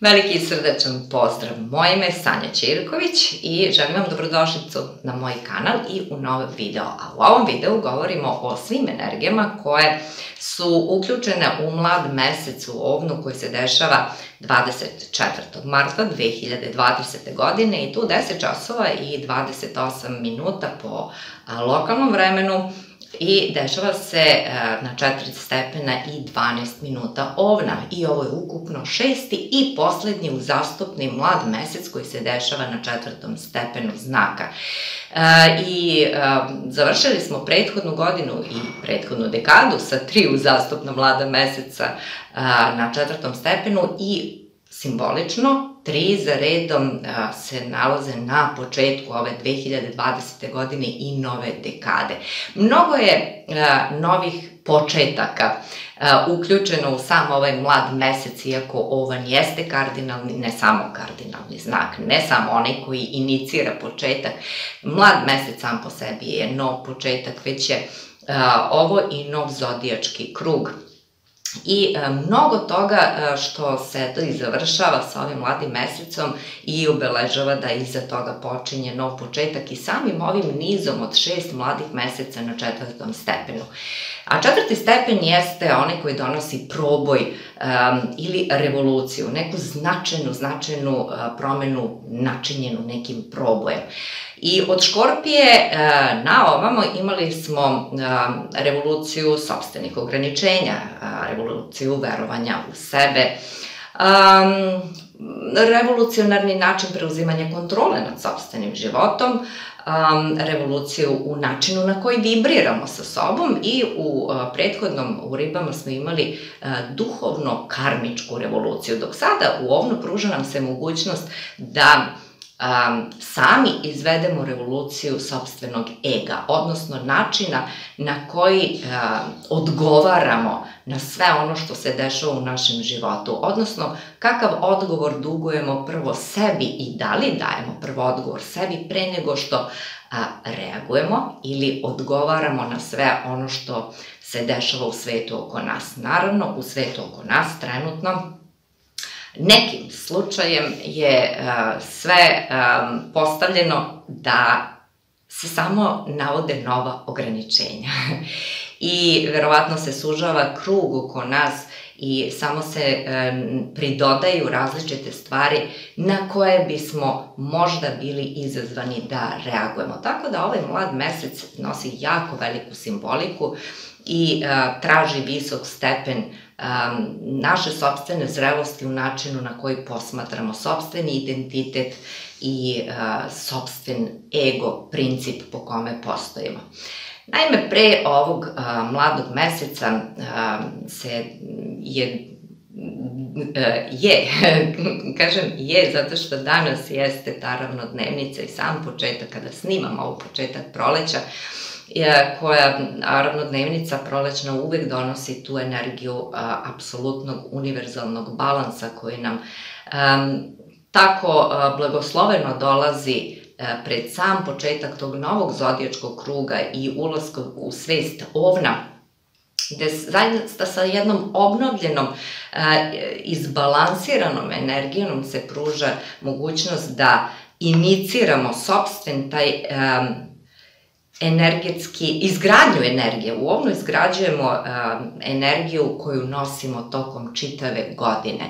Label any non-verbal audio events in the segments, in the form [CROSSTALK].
Veliki i srdačan pozdrav. Moje ime je Sanja Ćirković i želim vam dobrodošlicu na moj kanal i u nov video. A u ovom videu govorimo o svim energijama koje su uključene u mlad mesec u ovnu koji se dešava 24. marta 2020. godine i tu 10 časova i 28 minuta po lokalnom vremenu i dešava se e, na 4 stepena i 12 minuta ovna i ovo je ukupno šesti i poslednji uzastopni mlad mesec koji se dešava na četvrtom stepenu znaka. E, I e, završili smo prethodnu godinu i prethodnu dekadu sa tri uzastopna mlada meseca na četvrtom stepenu i simbolično, tri za redom se nalaze na početku ove 2020. godine i nove dekade. Mnogo je novih početaka uključeno u sam ovaj mlad mesec, iako ovan jeste kardinalni, ne samo kardinalni znak, ne samo onaj koji inicira početak. Mlad mesec sam po sebi je nov početak, već je ovo i nov zodijački krug I e, mnogo toga e, što se to i završava sa ovim mladim mesecom i obeležava da iza toga počinje nov početak i samim ovim nizom od šest mladih meseca na četvrtom stepenu. A četvrti stepen jeste onaj koji donosi proboj um, ili revoluciju, neku značajnu, značajnu uh, promenu načinjenu nekim probojem. I od Škorpije uh, na ovamo imali smo uh, revoluciju sobstvenih ograničenja, uh, revoluciju verovanja u sebe, um, revolucionarni način preuzimanja kontrole nad sobstvenim životom, revoluciju u načinu na koji vibriramo sa sobom i u prethodnom u ribama smo imali uh, duhovno-karmičku revoluciju, dok sada u ovnu pruža nam se mogućnost da sami izvedemo revoluciju sobstvenog ega, odnosno načina na koji odgovaramo na sve ono što se dešava u našem životu, odnosno kakav odgovor dugujemo prvo sebi i da li dajemo prvo odgovor sebi pre nego što reagujemo ili odgovaramo na sve ono što se dešava u svetu oko nas. Naravno, u svetu oko nas trenutno nekim slučajem je uh, sve um, postavljeno da se samo navode nova ograničenja. [LAUGHS] I verovatno se sužava krug oko nas i samo se pridodaju različite stvari na koje bismo možda bili izazvani da reagujemo. Tako da ovaj mlad mesec nosi jako veliku simboliku i traži visok stepen naše sobstvene zrelosti u načinu na koji posmatramo sobstveni identitet i sobstven ego, princip po kome postojimo. Naime, pre ovog mladog meseca se je je, [LAUGHS] kažem je, zato što danas jeste naravno dnevnica i sam početak, kada snimam ovo početak proleća, koja, naravno, dnevnica prolećna uvek donosi tu energiju a, apsolutnog univerzalnog balansa koji nam a, tako a, blagosloveno dolazi pred sam početak tog novog zodijačkog kruga i ulaska u svest ovna, gde zaista sa jednom obnovljenom, izbalansiranom energijom se pruža mogućnost da iniciramo sobstven taj energetski, izgradnju energije. U ovnu izgrađujemo uh, energiju koju nosimo tokom čitave godine.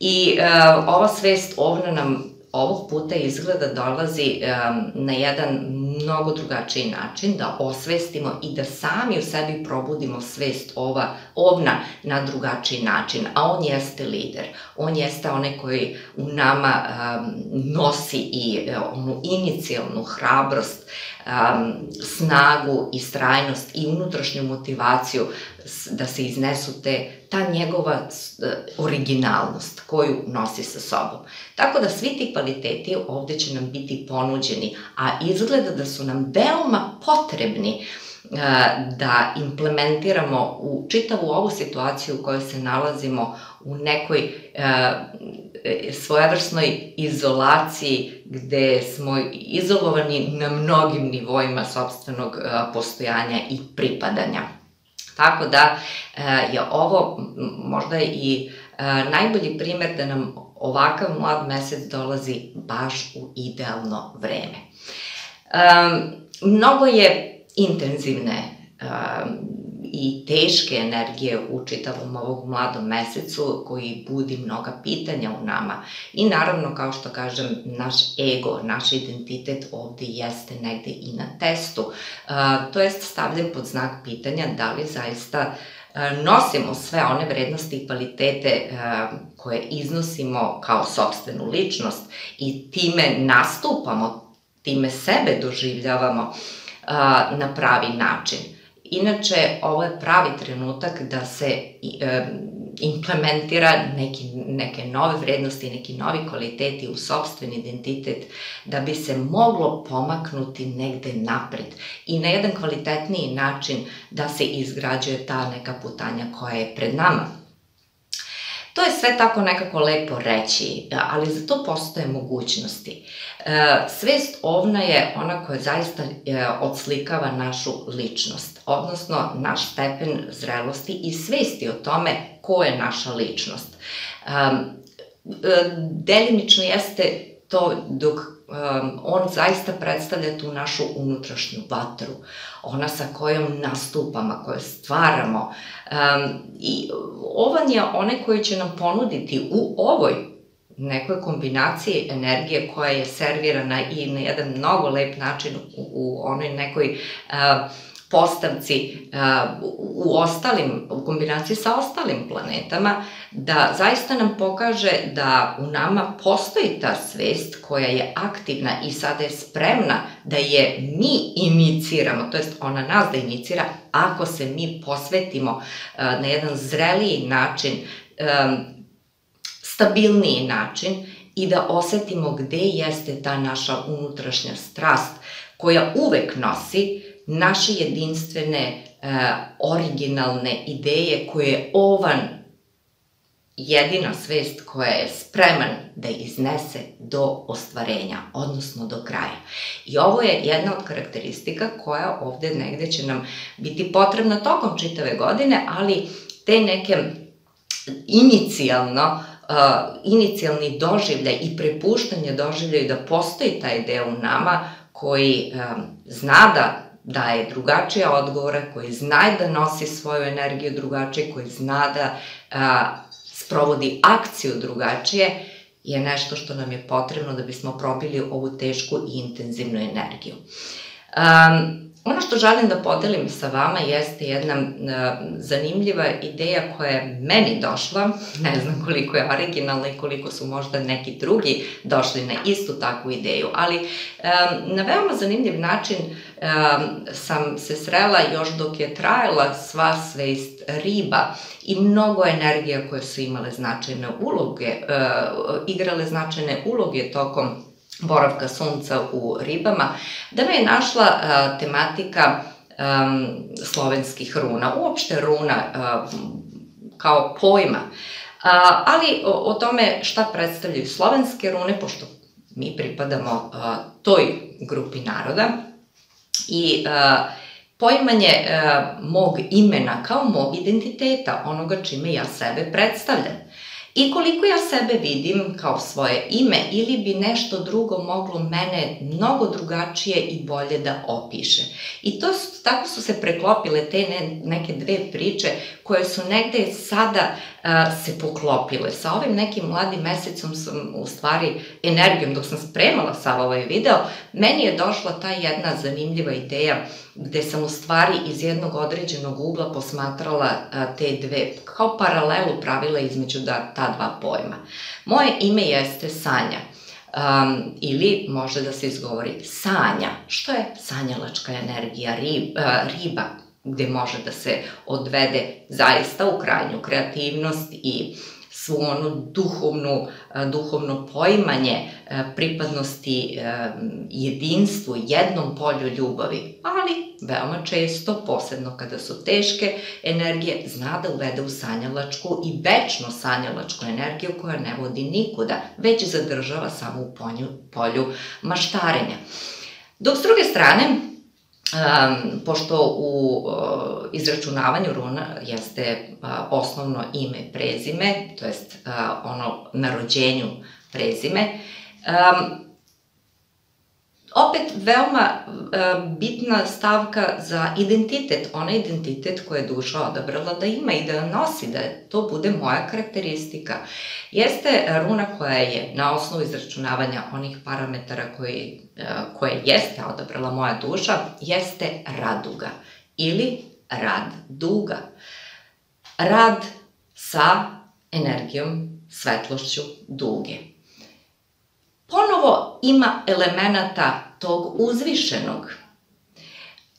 I uh, ova svest ovna nam ovog puta izgleda dolazi um, na jedan mnogo drugačiji način, da osvestimo i da sami u sebi probudimo svest ova, ovna na drugačiji način, a on jeste lider, on jeste onaj koji u nama nosi i onu inicijalnu hrabrost, um, snagu i strajnost i unutrašnju motivaciju da se iznesu te, ta njegova uh, originalnost koju nosi sa sobom. Tako da svi ti kvaliteti ovde će nam biti ponuđeni, a izgleda da su nam veoma potrebni uh, da implementiramo u čitavu ovu situaciju u kojoj se nalazimo u nekoj uh, svojevrsnoj izolaciji gde smo izolovani na mnogim nivoima sobstvenog postojanja i pripadanja. Tako da je ovo možda i najbolji primer da nam ovakav mlad mesec dolazi baš u idealno vreme. Mnogo je intenzivne i teške energije u čitavom ovog mladom mesecu koji budi mnoga pitanja u nama. I naravno, kao što kažem, naš ego, naš identitet ovde jeste negde i na testu. To jest stavljen pod znak pitanja da li zaista nosimo sve one vrednosti i kvalitete koje iznosimo kao sobstvenu ličnost i time nastupamo, time sebe doživljavamo na pravi način. Inače, ovo je pravi trenutak da se e, implementira neki, neke nove vrednosti, neki novi kvaliteti u sobstveni identitet, da bi se moglo pomaknuti negde napred i na jedan kvalitetniji način da se izgrađuje ta neka putanja koja je pred nama. To je sve tako nekako lepo reći, ali za to postoje mogućnosti. E, svest ovna je ona koja zaista e, odslikava našu ličnost, odnosno naš stepen zrelosti i svesti o tome ko je naša ličnost. E, delimično jeste to dok on zaista predstavlja tu našu unutrašnju vatru, ona sa kojom nastupamo, koju stvaramo. I ovan je onaj koji će nam ponuditi u ovoj nekoj kombinaciji energije koja je servirana i na jedan mnogo lep način u, u onoj nekoj uh, postavci u ostalim, u kombinaciji sa ostalim planetama, da zaista nam pokaže da u nama postoji ta svest koja je aktivna i sada je spremna da je mi iniciramo, to jest ona nas da inicira, ako se mi posvetimo na jedan zreliji način, stabilniji način i da osetimo gde jeste ta naša unutrašnja strast koja uvek nosi naše jedinstvene, e, originalne ideje koje je ovan jedina svest koja je spreman da iznese do ostvarenja, odnosno do kraja. I ovo je jedna od karakteristika koja ovde negde će nam biti potrebna tokom čitave godine, ali te neke inicijalno uh, inicijalni doživljaj i prepuštanje doživljaju da postoji taj deo u nama koji um, zna da daje drugačije odgovore, koji zna da nosi svoju energiju drugačije, koji zna da a, sprovodi akciju drugačije, je nešto što nam je potrebno da bismo probili ovu tešku i intenzivnu energiju. Um, Ono što želim da podelim sa vama jeste jedna uh, zanimljiva ideja koja je meni došla, ne znam koliko je originalna i koliko su možda neki drugi došli na istu takvu ideju, ali um, na veoma zanimljiv način um, sam se srela još dok je trajala sva svest riba i mnogo energija koje su imale značajne uloge, uh, igrale značajne uloge tokom boravka sunca u ribama, da me je našla a, tematika slovenskih runa, uopšte runa a, kao pojma. Ali o, tome šta predstavljaju slovenske rune, pošto mi pripadamo a, toj grupi naroda, i a, poimanje mog imena kao mog identiteta, onoga čime ja sebe predstavljam. I koliko ja sebe vidim kao svoje ime ili bi nešto drugo moglo mene mnogo drugačije i bolje da opiše. I to su, tako su se preklopile te ne, neke dve priče koje su negde sada a, se poklopile. Sa ovim nekim mladim mesecom sam u stvari energijom dok sam spremala sav ovaj video, meni je došla ta jedna zanimljiva ideja gde sam u stvari iz jednog određenog ugla posmatrala te dve, kao paralelu pravila između da, ta dva pojma. Moje ime jeste Sanja. Um, ili može da se izgovori sanja, što je sanjalačka energija, rib, riba, gde može da se odvede zaista u krajnju kreativnost i svu onu duhovnu, duhovno poimanje pripadnosti jedinstvu, jednom polju ljubavi, ali veoma često, posebno kada su teške energije, zna da uvede u sanjalačku i večno sanjalačku energiju koja ne vodi nikuda, već zadržava samo u polju, polju maštarenja. Dok s druge strane, Um, pošto u uh, izračunavanju runa jeste uh, osnovno ime prezime, to jest uh, ono na rođenju prezime, um, opet veoma uh, bitna stavka za identitet, onaj identitet koje je duša odabrala da ima i da nosi, da to bude moja karakteristika. Jeste runa koja je na osnovu izračunavanja onih parametara koji, uh, koje jeste odabrala moja duša, jeste raduga ili rad duga. Rad sa energijom, svetlošću duge ponovo ima elemenata tog uzvišenog,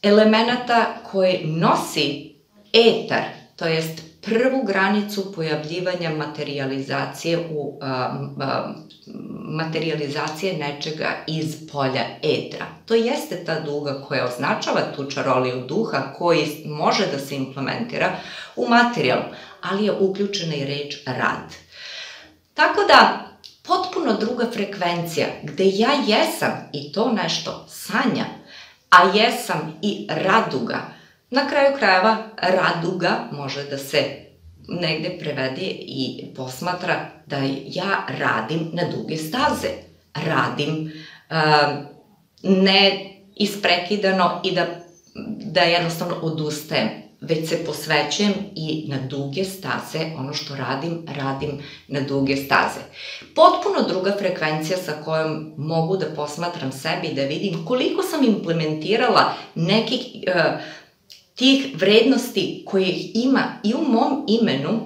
elemenata koje nosi etar, to jest prvu granicu pojavljivanja materializacije u a, a, materializacije nečega iz polja etra. To jeste ta duga koja označava tu čaroliju duha koji može da se implementira u materijal, ali je uključena i reč rad. Tako da potpuno druga frekvencija, gde ja jesam i to nešto sanja, a jesam i raduga. Na kraju krajeva, raduga može da se negde prevede i posmatra da ja radim na duge staze. Radim uh, ne isprekidano i da, da jednostavno odustajem već se posvećujem i na duge staze, ono što radim, radim na duge staze. Potpuno druga frekvencija sa kojom mogu da posmatram sebi i da vidim koliko sam implementirala nekih uh, tih vrednosti ih ima i u mom imenu,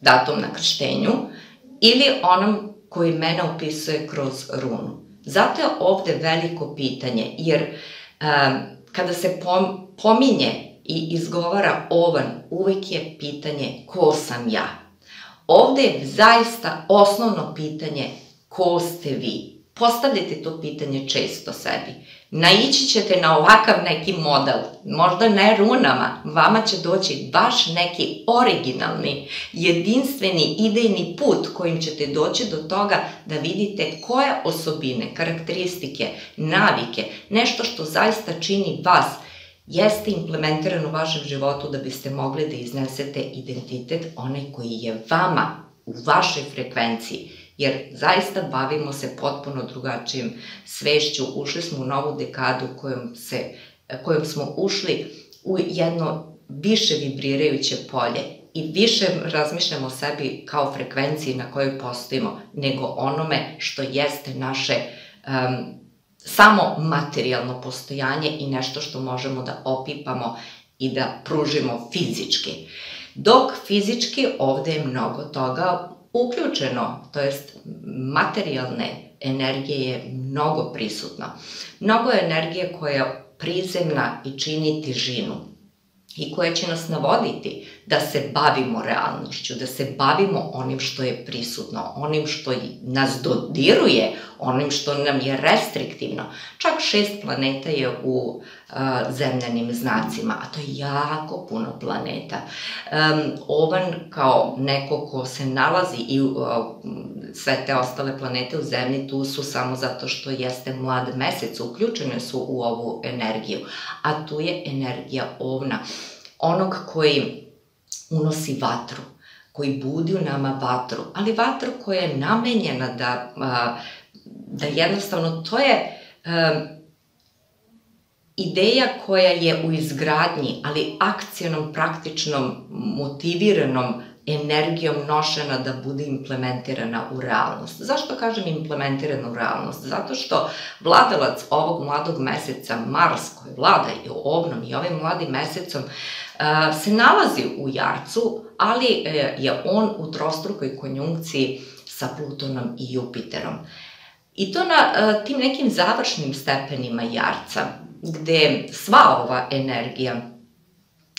datom na krštenju, ili onom koji mene opisuje kroz runu. Zato je ovde veliko pitanje, jer um, kada se pom, pominje i izgovara ovan, uvek je pitanje ko sam ja. Ovde je zaista osnovno pitanje ko ste vi. Postavljate to pitanje često sebi. Naići ćete na ovakav neki model, možda ne runama, vama će doći baš neki originalni, jedinstveni, idejni put kojim ćete doći do toga da vidite koje osobine, karakteristike, navike, nešto što zaista čini vas – jeste implementiran u vašem životu da biste mogli da iznesete identitet onaj koji je vama u vašoj frekvenciji, jer zaista bavimo se potpuno drugačijim svešću, ušli smo u novu dekadu kojom, se, kojom smo ušli u jedno više vibrirajuće polje i više razmišljamo o sebi kao frekvenciji na kojoj postojimo, nego onome što jeste naše um, samo materijalno postojanje i nešto što možemo da opipamo i da pružimo fizički. Dok fizički ovde je mnogo toga uključeno, to jest materijalne energije je mnogo prisutno. Mnogo je energije koja je prizemna i čini tižinu i koja će nas navoditi da se bavimo realnošću, da se bavimo onim što je prisutno, onim što nas dodiruje, onim što nam je restriktivno. Čak šest planeta je u uh, zemljanim znacima, a to je jako puno planeta. Ovan kao neko ko se nalazi i sve te ostale planete u zemlji tu su samo zato što jeste mlad mesec, uključene su u ovu energiju, a tu je energija ovna, onog koji unosi vatru, koji budi u nama vatru, ali vatru koja je namenjena da, da jednostavno to je ideja koja je u izgradnji, ali akcijnom, praktičnom, motiviranom energijom nošena da bude implementirana u realnost. Zašto kažem implementirana u realnost? Zato što vladalac ovog mladog meseca, Mars koji vlada i ovnom i ovim mladim mesecom, se nalazi u Jarcu, ali e, je on u trostrukoj konjunkciji sa Plutonom i Jupiterom. I to na e, tim nekim završnim stepenima Jarca, gde sva ova energija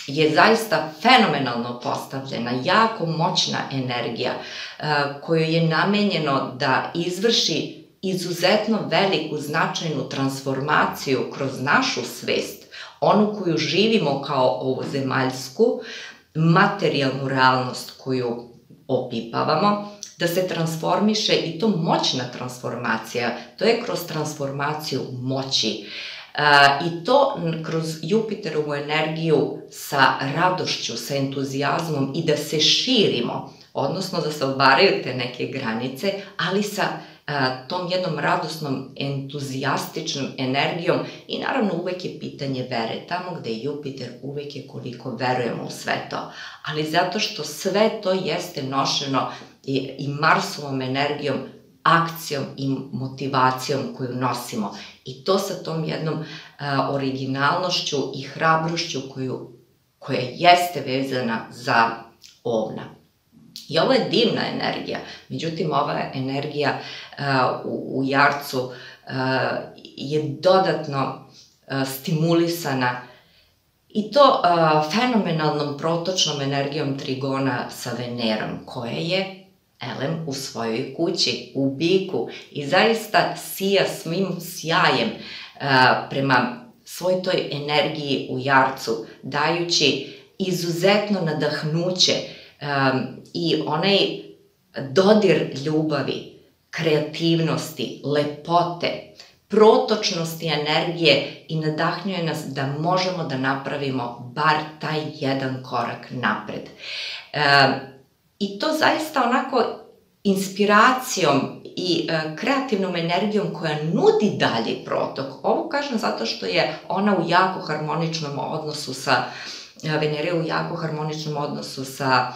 je zaista fenomenalno postavljena, jako moćna energija e, koju je namenjeno da izvrši izuzetno veliku značajnu transformaciju kroz našu svest, onu koju živimo kao ovu zemaljsku, materijalnu realnost koju opipavamo, da se transformiše i to moćna transformacija, to je kroz transformaciju moći. I to kroz Jupiterovu energiju sa radošću, sa entuzijazmom i da se širimo, odnosno da se obaraju te neke granice, ali sa tom jednom radosnom, entuzijastičnom energijom i naravno uvek je pitanje vere. Tamo gde je Jupiter uvek je koliko verujemo u sve to. Ali zato što sve to jeste nošeno i, Marsovom energijom, akcijom i motivacijom koju nosimo. I to sa tom jednom a, originalnošću i hrabrošću koju, koja jeste vezana za ovna. I ovo je divna energija, međutim ova energija uh, u, u jarcu uh, je dodatno uh, stimulisana i to uh, fenomenalnom protočnom energijom trigona sa Venerom, koja je Elem u svojoj kući, u biku i zaista sija svim sjajem uh, prema svoj toj energiji u jarcu, dajući izuzetno nadahnuće um, i onaj dodir ljubavi, kreativnosti, lepote, protočnosti energije i nadahnjuje nas da možemo da napravimo bar taj jedan korak napred. E, I to zaista onako inspiracijom i e, kreativnom energijom koja nudi dalji protok. Ovo kažem zato što je ona u jako harmoničnom odnosu sa e, Venere u jako harmoničnom odnosu sa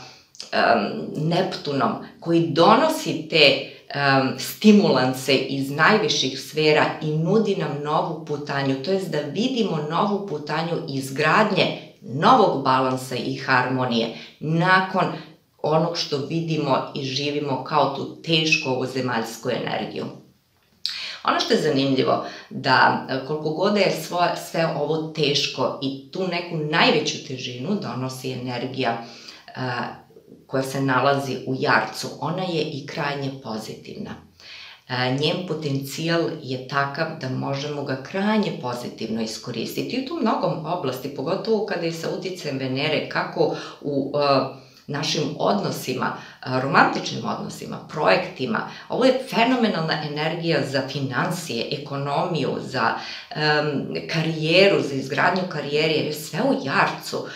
um, Neptunom, koji donosi te um, stimulanse iz najviših sfera i nudi nam novu putanju, to jest da vidimo novu putanju izgradnje novog balansa i harmonije nakon onog što vidimo i živimo kao tu tešku ovozemaljsku energiju. Ono što je zanimljivo, da koliko god je sve ovo teško i tu neku najveću težinu donosi energija koja se nalazi u jarcu, ona je i krajnje pozitivna. E, njen potencijal je takav da možemo ga krajnje pozitivno iskoristiti. I u tu mnogom oblasti, pogotovo kada je sa uticajem Venere, kako u našim odnosima, romantičnim odnosima, projektima. Ovo je fenomenalna energija za financije, ekonomiju, za um, karijeru, za izgradnju karijere, jer je sve u jarcu.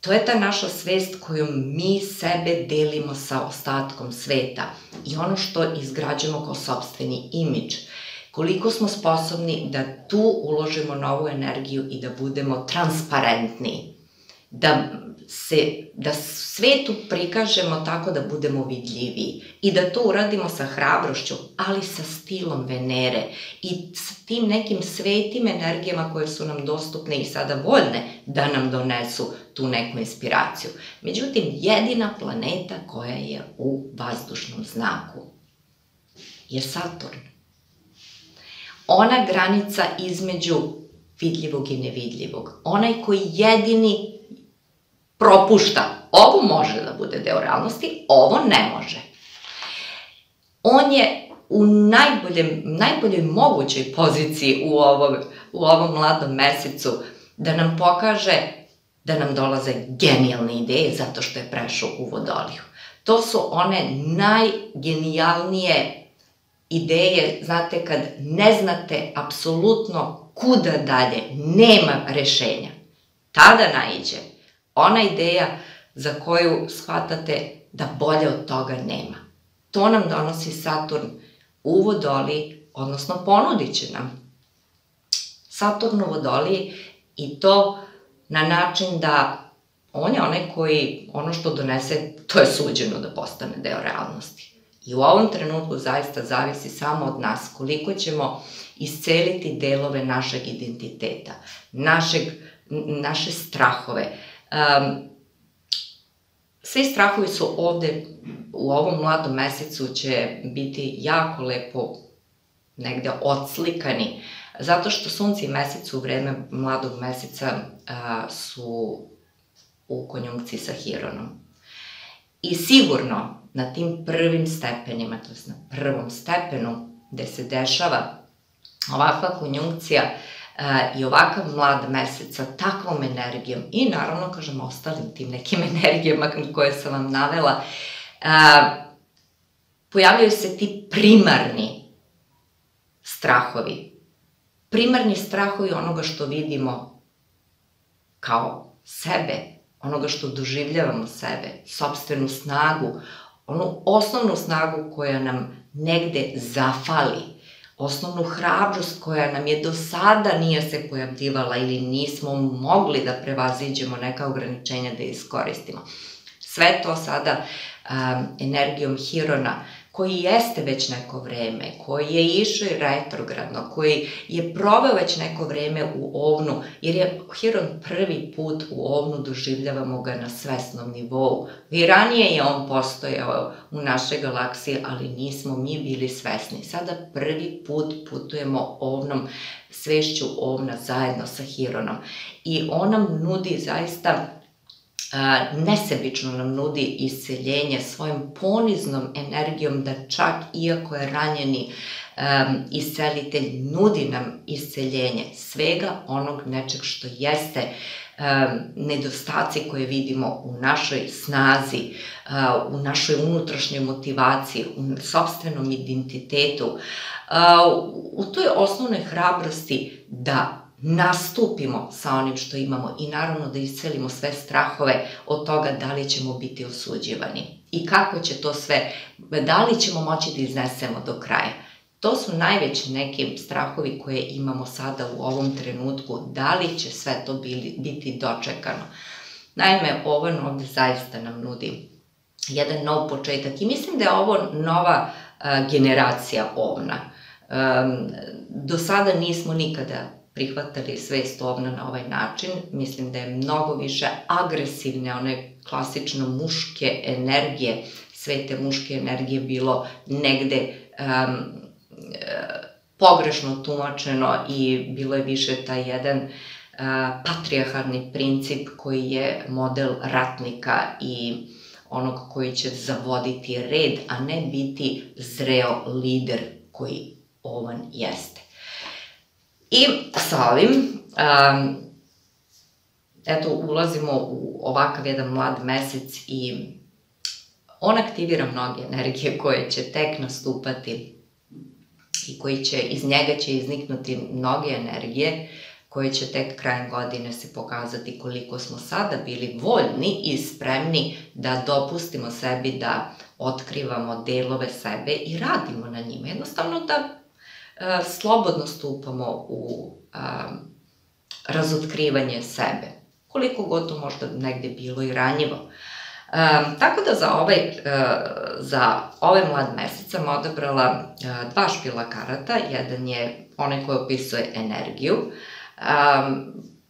To je ta naša svest kojom mi sebe delimo sa ostatkom sveta i ono što izgrađujemo kao sobstveni imidž. Koliko smo sposobni da tu uložimo novu energiju i da budemo transparentni, da se, da svetu prikažemo tako da budemo vidljiviji i da to uradimo sa hrabrošću, ali sa stilom Venere i s tim nekim svetim energijama koje su nam dostupne i sada voljne da nam donesu tu neku inspiraciju. Međutim, jedina planeta koja je u vazdušnom znaku je Saturn. Ona granica između vidljivog i nevidljivog. Onaj koji jedini propušta. Ovo može da bude deo realnosti, ovo ne može. On je u najboljem, najboljoj mogućoj poziciji u ovom, u ovom mladom mesecu da nam pokaže da nam dolaze genijalne ideje zato što je prešao u vodoliju. To su one najgenijalnije ideje, znate, kad ne znate apsolutno kuda dalje, nema rešenja. Tada naiđe ona ideja za koju shvatate da bolje od toga nema. To nam donosi Saturn u vodoli, odnosno ponudit će nam Saturn u vodoli i to na način da on je onaj koji ono što donese, to je suđeno da postane deo realnosti. I u ovom trenutku zaista zavisi samo od nas koliko ćemo isceliti delove našeg identiteta, našeg, naše strahove, Um, svi strahovi su ovde u ovom mladom mesecu će biti jako lepo negde odslikani, zato što sunce i mesec u vreme mladog meseca a, su u konjunkciji sa Hironom. I sigurno na tim prvim stepenima, to je na prvom stepenu gde se dešava ovakva konjunkcija, i ovakav mlad mesec sa takvom energijom i naravno, kažem, ostalim tim nekim [LAUGHS] energijama koje sam vam navela, pojavljaju se ti primarni strahovi. primarni strahovi onoga što vidimo kao sebe, onoga što doživljavamo sebe, sobstvenu snagu, onu osnovnu snagu koja nam negde zafali, osnovnu hrabrost koja nam je do sada nije se pojavljivala ili nismo mogli da prevaziđemo neka ograničenja da iskoristimo. Sve to sada um, energijom Hirona koji jeste već neko vreme, koji je išao i retrogradno, koji je proveo već neko vreme u ovnu, jer je Hiron prvi put u ovnu, doživljavamo ga na svesnom nivou. I ranije je on postojao u našoj galaksiji, ali nismo mi bili svesni. Sada prvi put putujemo ovnom svešću ovna zajedno sa Hironom. I on nam nudi zaista nesebično nam nudi isceljenje svojom poniznom energijom da čak iako je ranjeni um, iscelitelj nudi nam isceljenje svega onog nečeg što jeste nedostaci koje vidimo u našoj snazi, u našoj unutrašnjoj motivaciji, u sobstvenom identitetu, u toj osnovnoj hrabrosti da nastupimo sa onim što imamo i naravno da iscelimo sve strahove od toga da li ćemo biti osuđivani i kako će to sve, da li ćemo moći da iznesemo do kraja. To su najveći neki strahovi koje imamo sada u ovom trenutku, da li će sve to biti dočekano. Naime, ovo ovde zaista nam nudi jedan nov početak i mislim da je ovo nova a, generacija ovna. Do sada nismo nikada prihvatali svest ovna na ovaj način. Mislim da je mnogo više agresivne, one klasično muške energije, sve te muške energije bilo negde um, pogrešno tumačeno i bilo je više taj jedan uh, patrijarhalni princip koji je model ratnika i onog koji će zavoditi red, a ne biti zreo lider koji ovan jeste. I sa ovim, um, eto, ulazimo u ovakav jedan mlad mesec i on aktivira mnoge energije koje će tek nastupati i koji će, iz njega će izniknuti mnoge energije koje će tek krajem godine se pokazati koliko smo sada bili voljni i spremni da dopustimo sebi da otkrivamo delove sebe i radimo na njima. Jednostavno da slobodno stupamo u razotkrivanje sebe. Koliko god to možda negde bilo i ranjivo. E, tako da za ovaj, e, za ovaj mlad mesec sam odabrala e, dva špila karata. Jedan je onaj koji opisuje energiju. E,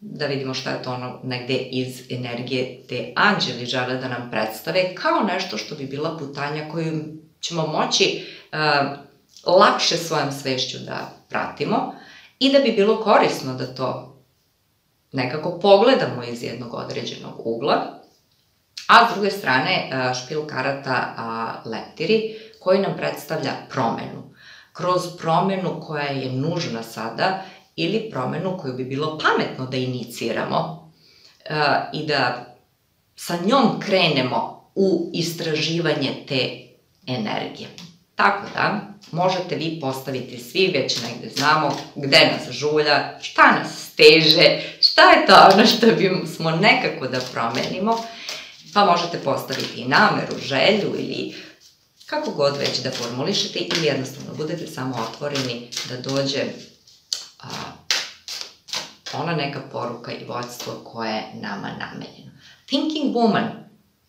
da vidimo šta je to ono negde iz energije te anđeli žele da nam predstave, kao nešto što bi bila putanja koju ćemo moći e, lakše svojom svešću da pratimo i da bi bilo korisno da to nekako pogledamo iz jednog određenog ugla, a s druge strane e, špil karata leptiri koji nam predstavlja promenu. Kroz promenu koja je nužna sada ili promenu koju bi bilo pametno da iniciramo e, i da sa njom krenemo u istraživanje te energije. Tako da, možete vi postaviti svi, već negde znamo gde nas žulja, šta nas steže, šta je to ono što bi smo nekako da promenimo, pa možete postaviti i nameru, želju ili kako god već da formulišete ili jednostavno budete samo otvoreni da dođe a, ona neka poruka i vođstvo koje je nama namenjeno. Thinking woman,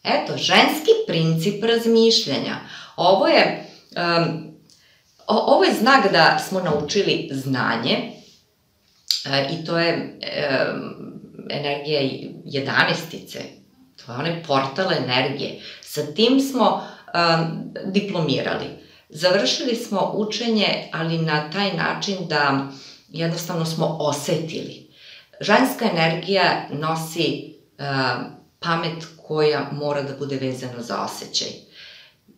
eto, ženski princip razmišljanja. Ovo je Um, ovo je znak da smo naučili znanje e, i to je e, energija jedanistice, to je onaj portal energije. Sa tim smo e, diplomirali. Završili smo učenje, ali na taj način da jednostavno smo osetili. Ženska energija nosi e, pamet koja mora da bude vezana za osjećaj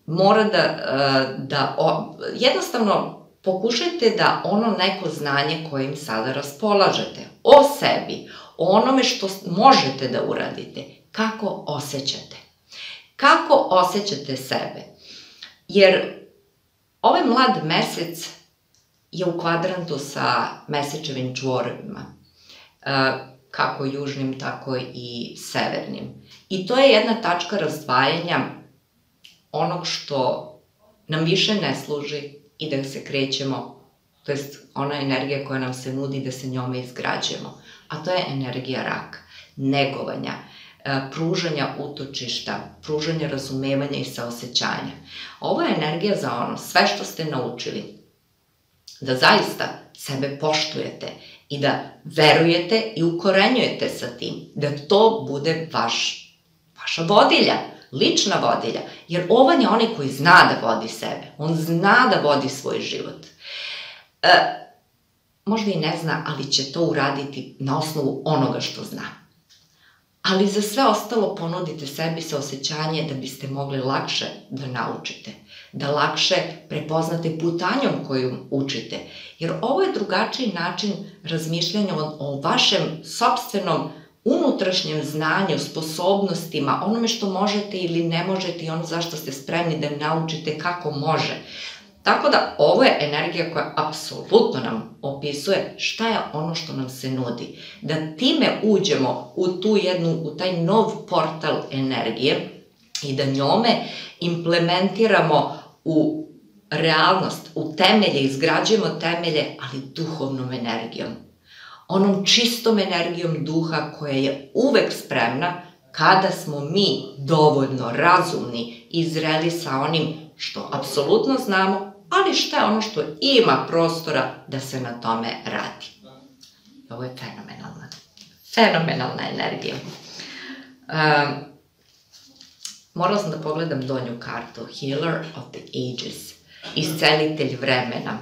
mora da, e, da o, jednostavno pokušajte da ono neko znanje kojim sada raspolažete o sebi, o onome što možete da uradite, kako osjećate. Kako osjećate sebe? Jer ovaj mlad mesec je u kvadrantu sa mesečevim čvorovima, e, kako južnim, tako i severnim. I to je jedna tačka razdvajanja onog što nam više ne služi i da se krećemo, to jest ona energija koja nam se nudi da se njome izgrađujemo, a to je energija raka, negovanja, e, pružanja utočišta, pružanja razumevanja i saosećanja. Ovo je energija za ono, sve što ste naučili, da zaista sebe poštujete i da verujete i ukorenjujete sa tim, da to bude vaš, vaša vodilja, lična vodilja, jer ovan je onaj koji zna da vodi sebe, on zna da vodi svoj život. E, možda i ne zna, ali će to uraditi na osnovu onoga što zna. Ali za sve ostalo ponudite sebi sa osjećanje da biste mogli lakše da naučite, da lakše prepoznate putanjom koju učite, jer ovo je drugačiji način razmišljanja o, o vašem sobstvenom unutrašnjem znanju, sposobnostima, onome što možete ili ne možete i ono zašto ste spremni da naučite kako može. Tako da ovo je energija koja apsolutno nam opisuje šta je ono što nam se nudi. Da time uđemo u tu jednu, u taj nov portal energije i da njome implementiramo u realnost, u temelje, izgrađujemo temelje, ali duhovnom energijom onom čistom energijom duha koja je uvek spremna kada smo mi dovoljno razumni i zreli sa onim što apsolutno znamo, ali šta je ono što ima prostora da se na tome radi. Ovo je fenomenalna, fenomenalna energija. Um, morala sam da pogledam donju kartu, Healer of the Ages, iscelitelj vremena.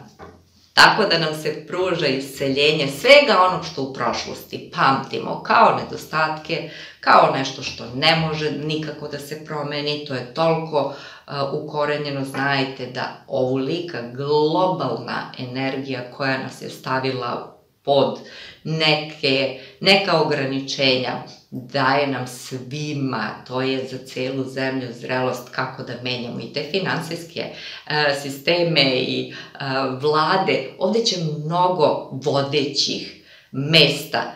Tako da nam se pruža isceljenje svega onog što u prošlosti pamtimo kao nedostatke, kao nešto što ne može nikako da se promeni, to je toliko uh, ukorenjeno, znajte da ovolika globalna energija koja nas je stavila pod neke, neka ograničenja, daje nam svima, to je za celu zemlju zrelost kako da menjamo i te finansijske uh, sisteme i uh, vlade. Ovde će mnogo vodećih mesta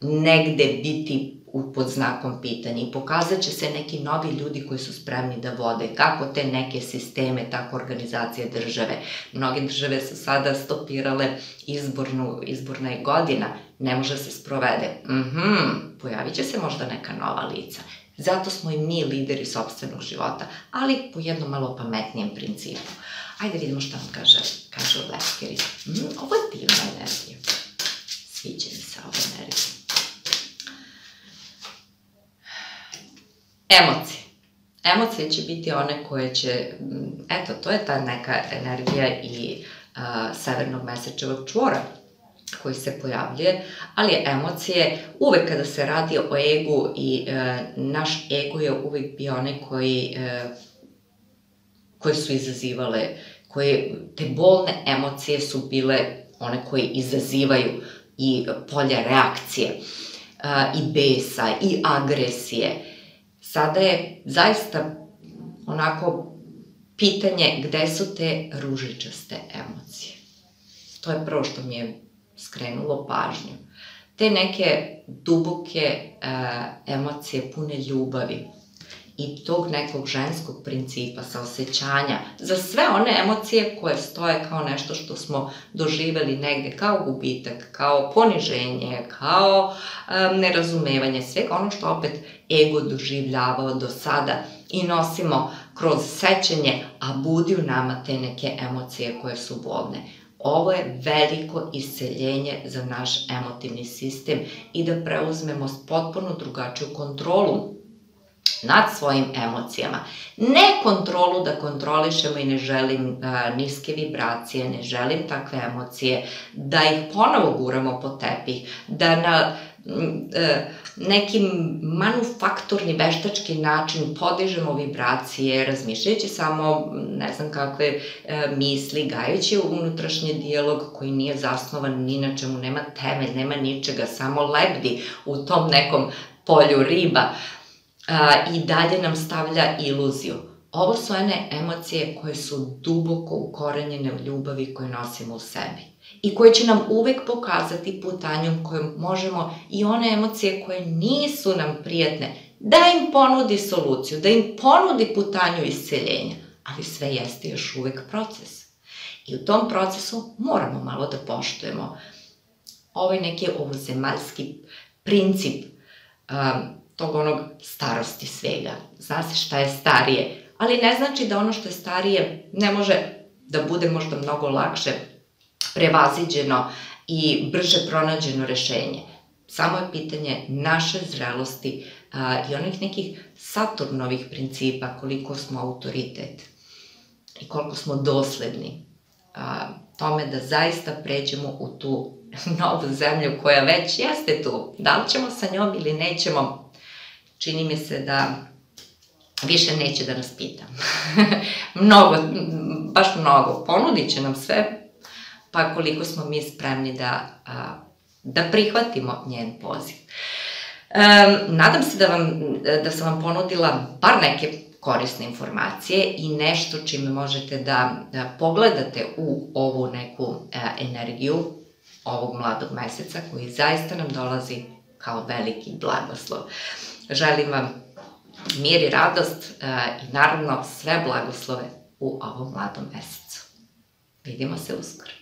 negde biti pod znakom pitanja i pokazat će se neki novi ljudi koji su spremni da vode kako te neke sisteme, tako organizacije države. Mnoge države su sada stopirale izbornu, izborna je godina, ne može se sprovede. Mhm, pojavit će se možda neka nova lica. Zato smo i mi lideri sobstvenog života, ali po jednom malo pametnijem principu. Ajde vidimo šta vam kaže, kaže Leskeri. Mm, ovo je divna energija. Sviđa mi se ova energija. Emocije. Emocije će biti one koje će, mm, eto, to je ta neka energija i a, severnog mesečevog čvora koji se pojavljuje, ali emocije, uvek kada se radi o egu i e, naš ego je uvek bio onaj koji, e, koje su izazivale, koje, te bolne emocije su bile one koje izazivaju i polja reakcije, e, i besa, i agresije, Sada je zaista onako pitanje gde su te ružičaste emocije. To je prvo što mi je skrenulo pažnju. Te neke duboke e, emocije pune ljubavi, i tog nekog ženskog principa, saosećanja, za sve one emocije koje stoje kao nešto što smo doživeli negde, kao gubitak, kao poniženje, kao um, nerazumevanje, svega ono što opet ego doživljavao do sada i nosimo kroz sećanje, a budi u nama te neke emocije koje su bolne. Ovo je veliko isceljenje za naš emotivni sistem i da preuzmemo potpuno drugačiju kontrolu nad svojim emocijama. Ne kontrolu da kontrolišemo i ne želim a, niske vibracije, ne želim takve emocije, da ih ponovo guramo po tepih, da na e, neki manufakturni, veštački način podižemo vibracije, razmišljajući samo ne znam kakve e, misli, gajući unutrašnji dijalog koji nije zasnovan ni na čemu, nema temelj, nema ničega, samo lebdi u tom nekom polju riba a, i dalje nam stavlja iluziju. Ovo su one emocije koje su duboko ukorenjene u ljubavi koje nosimo u sebi i koje će nam uvek pokazati putanjom kojom možemo i one emocije koje nisu nam prijatne, da im ponudi soluciju, da im ponudi putanju isceljenja, ali sve jeste još uvek proces. I u tom procesu moramo malo da poštujemo ovaj neki ovozemaljski princip um, tog onog starosti svega. Zna se šta je starije, ali ne znači da ono što je starije ne može da bude možda mnogo lakše prevaziđeno i brže pronađeno rešenje. Samo je pitanje naše zrelosti a, i onih nekih Saturnovih principa, koliko smo autoritet i koliko smo dosledni a, tome da zaista pređemo u tu [LAUGHS] novu zemlju koja već jeste tu. Da li ćemo sa njom ili nećemo, čini mi se da više neće da nas pita. [LAUGHS] mnogo, baš mnogo. Ponudit će nam sve, pa koliko smo mi spremni da, da prihvatimo njen poziv. Um, nadam se da, vam, da sam vam ponudila bar neke korisne informacije i nešto čime možete da, da pogledate u ovu neku e, energiju ovog mladog meseca koji zaista nam dolazi kao veliki blagoslov. Želim vam mir i radost e, i naravno sve blagoslove u ovom mladom mesecu. Vidimo se uskoro.